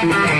Thank you.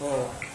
哦。